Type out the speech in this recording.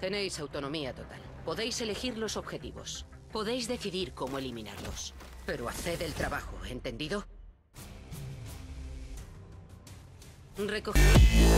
Tenéis autonomía total. Podéis elegir los objetivos. Podéis decidir cómo eliminarlos. Pero haced el trabajo, ¿entendido? Recoged...